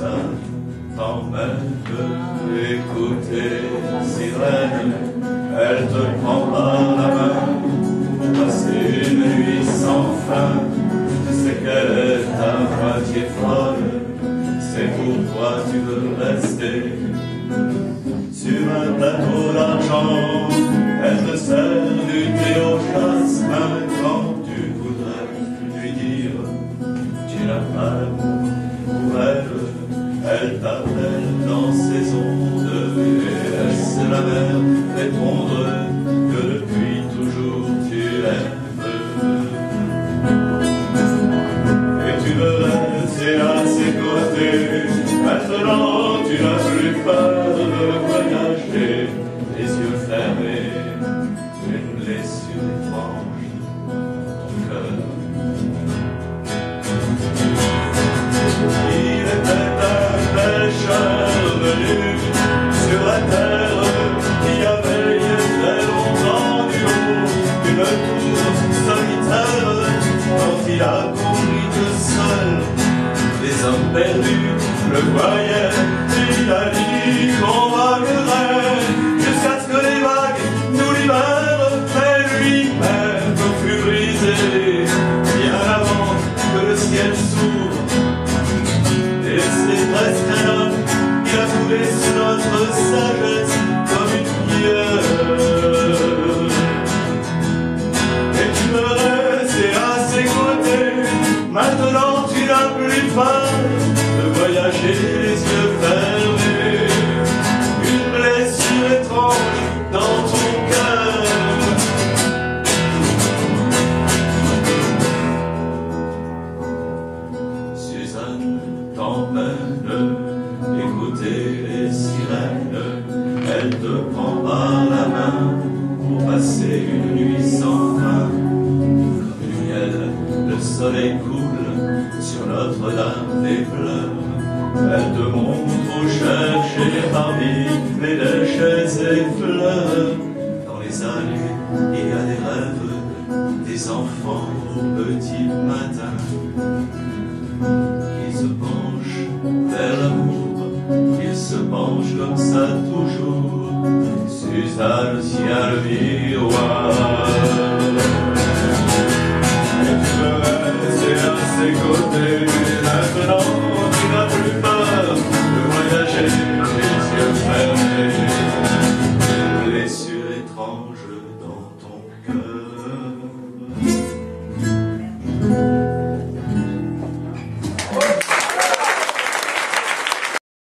Suzanne t'emmène écouter sirène, elle te prend par la main pour passer une nuit sans fin. Tu sais qu'elle est à moitié folle, c'est pour toi tu veux rester sur un plateau d'argent. Elle te sert du thé au jasmin quand tu voudrais lui dire tu n'as pas pour elle. Elle t'appelle dans ses ondes et laisse la mer répondre que depuis toujours tu l'aimes? Et tu veux rester à ses côtés. Maintenant tu n'as une tour solitaire quand il a compris que seul les hommes perdus le voyaient. Il a dit qu'on vaguerait jusqu'à ce que les vagues nous libèrent. Mais lui-même fut brisé bien avant que le ciel s'ouvre. Et c'est presque un homme qui a coulé sur notre sagesse Maintenant tu n'as plus peur de voyager les yeux fermés. Une blessure étrange dans ton cœur. Suzanne t'emmène écouter les sirènes. Elle te prend par la main pour passer une nuit sans fin. Soleil coule sur Notre-Dame des fleurs. Elle te montre où chercher parmi les déchets et fleurs. Dans les allées, il y a des rêves, des enfants au petit matin qui se penche vers l'amour, il se penche comme ça toujours. Suzanne tient le miroir.